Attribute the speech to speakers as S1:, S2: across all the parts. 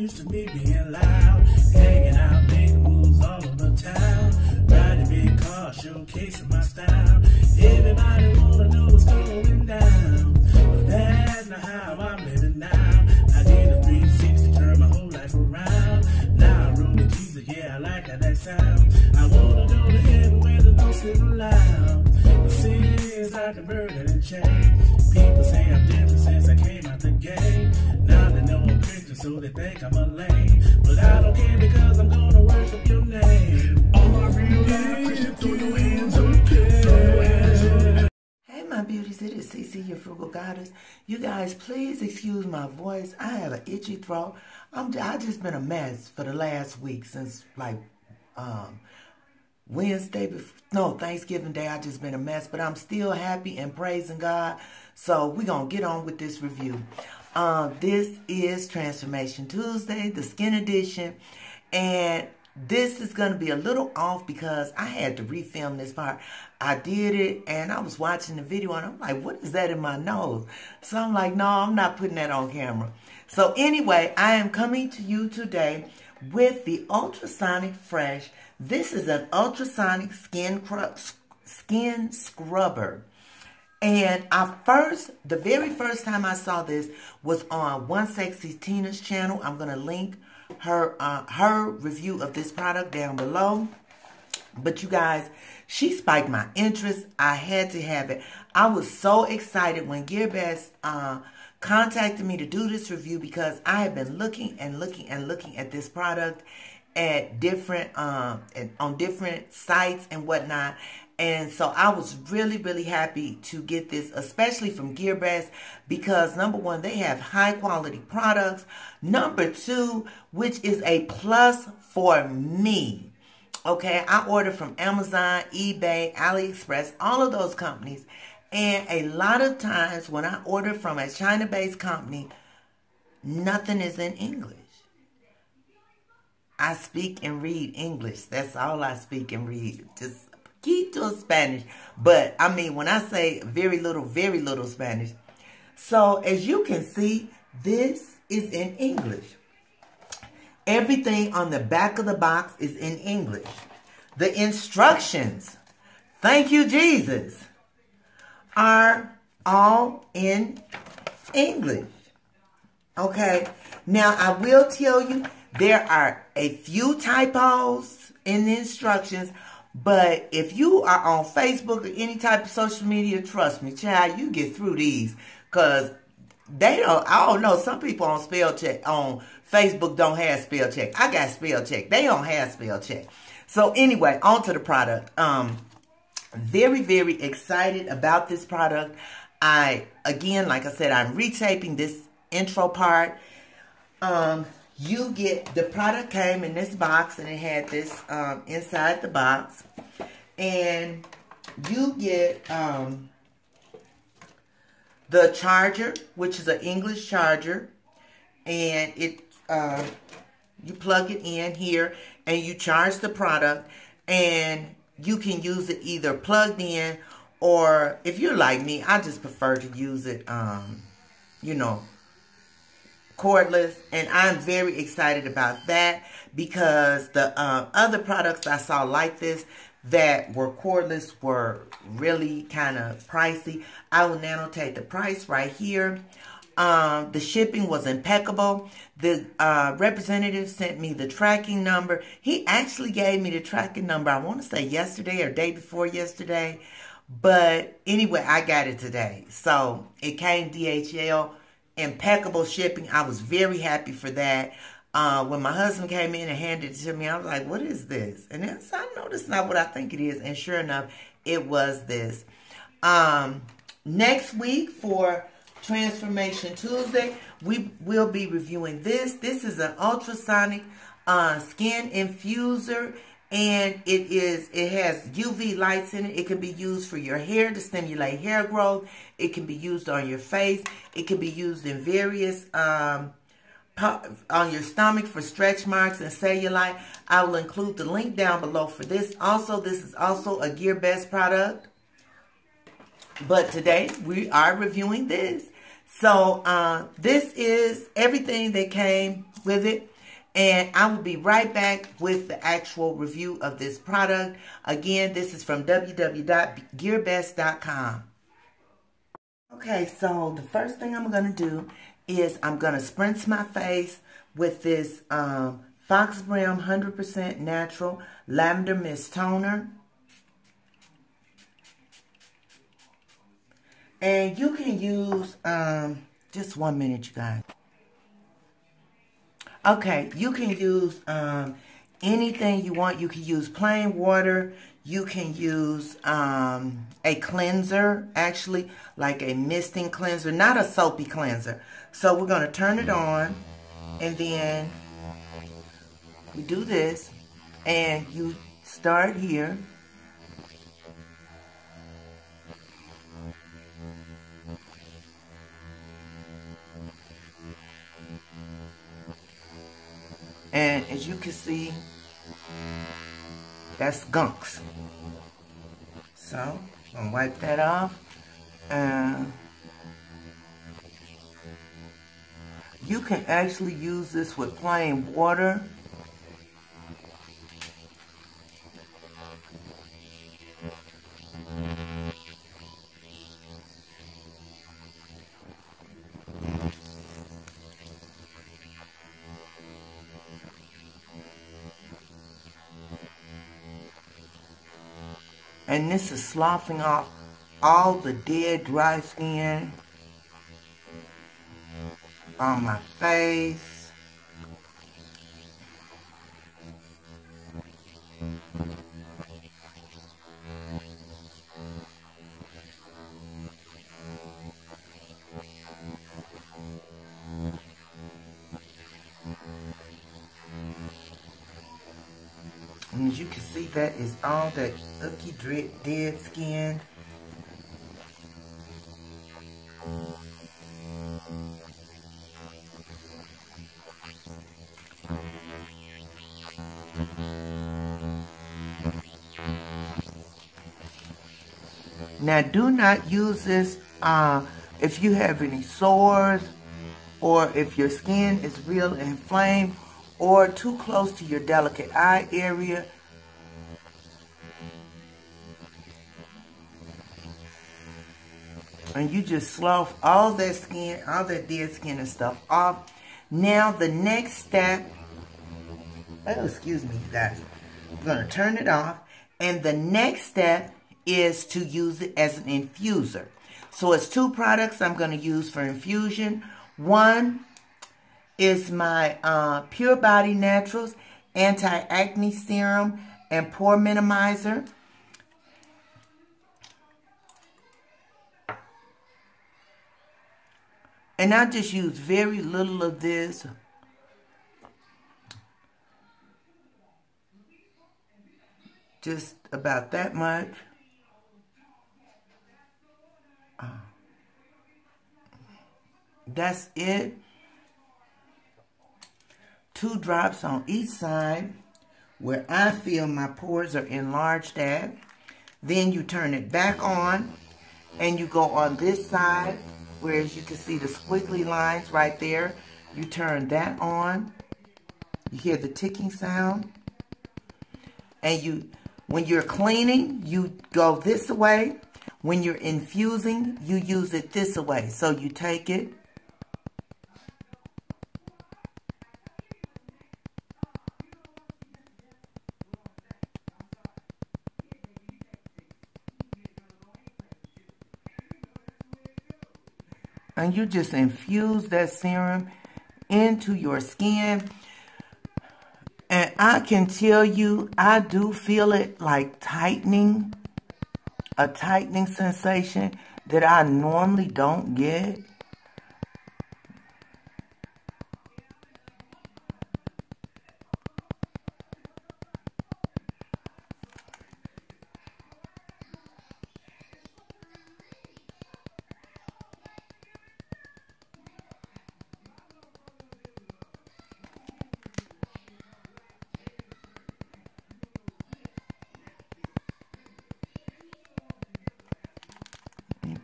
S1: used to me being loud, hanging out, making moves all over town. Riding big car, showcasing my style. Everybody wanna know what's going down. But that's not how I'm living now. I did a 360, turn my whole life around. Now I roll with Jesus, yeah, I like how that sound. I wanna go to heaven where the no sit loud. But sin's like a bird in a chain. People say I'm different since I came out the game. Now they know I'm Christian, so they think I'm a lame. But I don't care because I'm gonna worship your name. All my real life throw your hands up.
S2: Hey, my beauties, it is CeeCee, your frugal goddess. You guys, please excuse my voice. I have an itchy throat. I'm I just been a mess for the last week since like um Wednesday, bef- no, Thanksgiving Day, I just been a mess, but I'm still happy and praising God. So we're going to get on with this review. Uh, this is Transformation Tuesday, the skin edition, and this is going to be a little off because I had to refilm this part. I did it and I was watching the video and I'm like, what is that in my nose? So I'm like, no, I'm not putting that on camera. So anyway, I am coming to you today with the Ultrasonic Fresh. This is an ultrasonic skin, scrub, skin scrubber. And I first, the very first time I saw this was on One Sexy Tina's channel. I'm going to link her uh, her review of this product down below. But you guys, she spiked my interest. I had to have it. I was so excited when GearBest uh, contacted me to do this review because I have been looking and looking and looking at this product at different um on different sites and whatnot and so I was really, really happy to get this, especially from GearBest, because number one, they have high quality products. Number two, which is a plus for me. Okay, I order from Amazon, eBay, AliExpress, all of those companies. And a lot of times when I order from a China-based company, nothing is in English. I speak and read English. That's all I speak and read. Just poquito Spanish. But I mean, when I say very little, very little Spanish. So as you can see, this is in English. Everything on the back of the box is in English. The instructions, thank you, Jesus, are all in English. Okay. Now, I will tell you, there are a few typos in the instructions, but if you are on Facebook or any type of social media, trust me, child, you get through these. Because they don't, I don't know, some people on spell check, on Facebook don't have spell check. I got spell check. They don't have spell check. So anyway, on to the product. Um, very, very excited about this product. I, again, like I said, I'm retaping this intro part. Um, you get, the product came in this box and it had this um, inside the box. And you get um, the charger, which is an English charger. And it, uh, you plug it in here and you charge the product. And you can use it either plugged in or if you're like me, I just prefer to use it, um, you know, cordless and I'm very excited about that because the um, other products I saw like this that were cordless were really kind of pricey. I will annotate the price right here. Um, the shipping was impeccable. The uh, representative sent me the tracking number. He actually gave me the tracking number, I want to say yesterday or day before yesterday. But anyway, I got it today. So it came DHL impeccable shipping. I was very happy for that. Uh, when my husband came in and handed it to me, I was like, what is this? And then so I know is not what I think it is. And sure enough, it was this. Um, next week for Transformation Tuesday, we will be reviewing this. This is an ultrasonic uh, skin infuser and it is it has UV lights in it. It can be used for your hair to stimulate hair growth. It can be used on your face. It can be used in various um, on your stomach for stretch marks and cellulite. I will include the link down below for this. Also, this is also a GearBest product. But today we are reviewing this. So uh, this is everything that came with it. And I will be right back with the actual review of this product. Again, this is from www.gearbest.com. Okay, so the first thing I'm going to do is I'm going to spritz my face with this um, Foxbrim 100% Natural Lavender Mist Toner. And you can use, um, just one minute, you guys. Okay, you can use um, anything you want. You can use plain water. You can use um, a cleanser, actually, like a misting cleanser, not a soapy cleanser. So we're going to turn it on, and then we do this, and you start here. And as you can see, that's gunks. So, I'm gonna wipe that off. And you can actually use this with plain water. And this is sloughing off all the dead dry skin on my face. And as that is all that icky, dead skin. Now, do not use this uh, if you have any sores or if your skin is real inflamed or too close to your delicate eye area. And you just slough all that skin, all that dead skin and stuff off. Now the next step, oh, excuse me, guys. I'm going to turn it off. And the next step is to use it as an infuser. So it's two products I'm going to use for infusion. One is my uh, Pure Body Naturals Anti-Acne Serum and Pore Minimizer. And I just use very little of this. Just about that much. Uh, that's it two drops on each side where I feel my pores are enlarged at. Then you turn it back on and you go on this side where as you can see the squiggly lines right there. You turn that on. You hear the ticking sound. And you, when you're cleaning, you go this way. When you're infusing, you use it this way. So you take it and you just infuse that serum into your skin. And I can tell you, I do feel it like tightening, a tightening sensation that I normally don't get.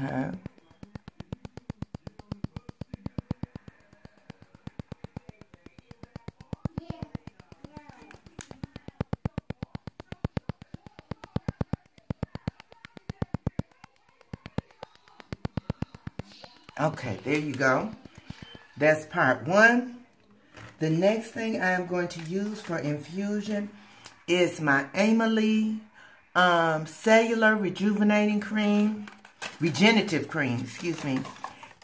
S2: Okay. Okay, there you go. That's part one. The next thing I'm going to use for infusion is my Amelie um, Cellular Rejuvenating Cream. Regenerative Cream, excuse me.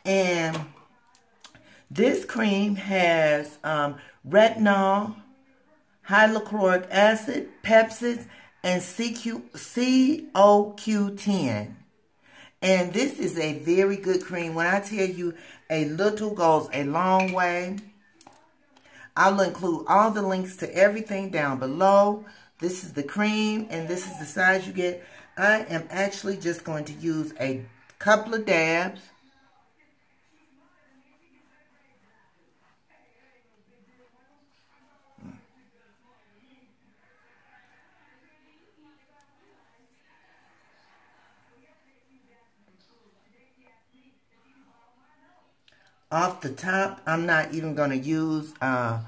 S2: And this cream has um, retinol, hyaluronic acid, pepsids, and CQ, COQ10. And this is a very good cream. When I tell you a little goes a long way, I'll include all the links to everything down below. This is the cream, and this is the size you get. I am actually just going to use a couple of dabs. off the top. I'm not even going to use uh,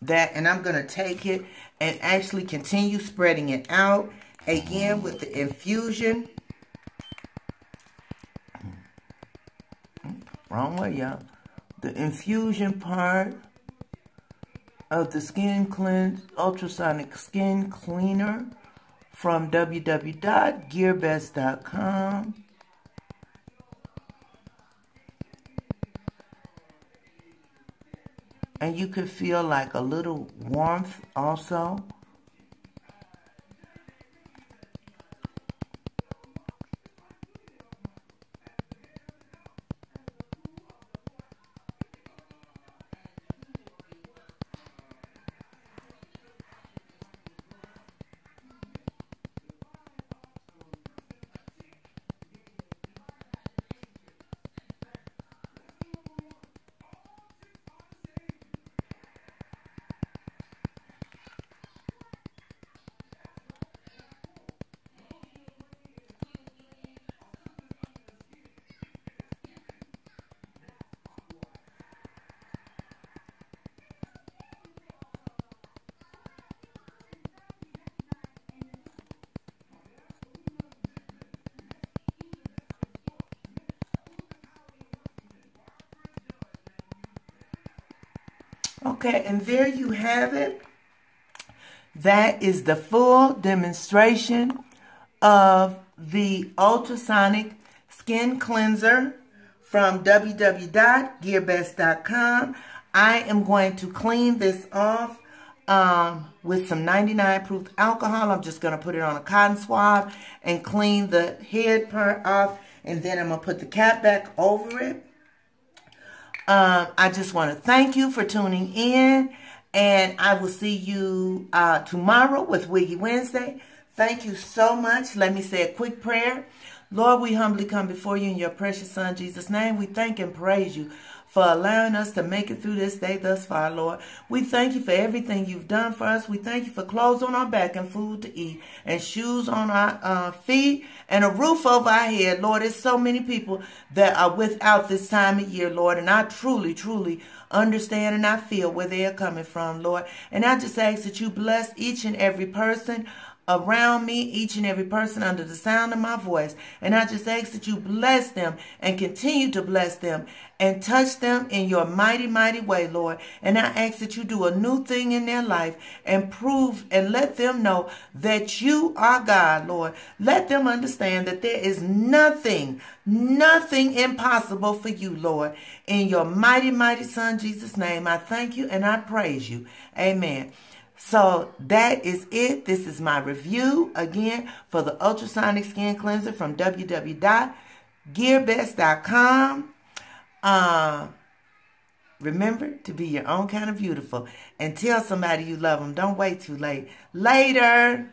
S2: that. And I'm going to take it and actually continue spreading it out. Again, with the infusion. Wrong way, y'all. The infusion part of the Skin Cleanse Ultrasonic Skin Cleaner from www.gearbest.com. And you could feel like a little warmth also. Okay, and there you have it. That is the full demonstration of the ultrasonic skin cleanser from www.gearbest.com. I am going to clean this off um, with some 99 proof alcohol. I'm just going to put it on a cotton swab and clean the head part off. And then I'm going to put the cap back over it. Um, I just want to thank you for tuning in. And I will see you uh, tomorrow with Wiggy Wednesday. Thank you so much. Let me say a quick prayer. Lord, we humbly come before you in your precious Son, Jesus' name. We thank and praise you for allowing us to make it through this day thus far, Lord. We thank you for everything you've done for us. We thank you for clothes on our back and food to eat and shoes on our uh, feet and a roof over our head. Lord, there's so many people that are without this time of year, Lord, and I truly, truly understand and I feel where they are coming from, Lord. And I just ask that you bless each and every person around me, each and every person under the sound of my voice. And I just ask that you bless them and continue to bless them and touch them in your mighty, mighty way, Lord. And I ask that you do a new thing in their life and prove and let them know that you are God, Lord. Let them understand that there is nothing, nothing impossible for you, Lord. In your mighty, mighty Son, Jesus' name, I thank you and I praise you. Amen. So that is it. This is my review again for the ultrasonic skin cleanser from www.gearbest.com. Uh, remember to be your own kind of beautiful and tell somebody you love them. Don't wait too late. Later.